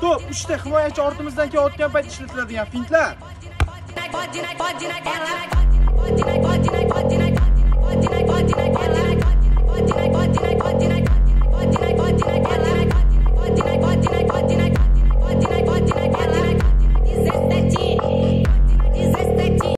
To'p 3 ta himoyachi ortimizdan kelayotgan payt ishlatiladigan fintlar.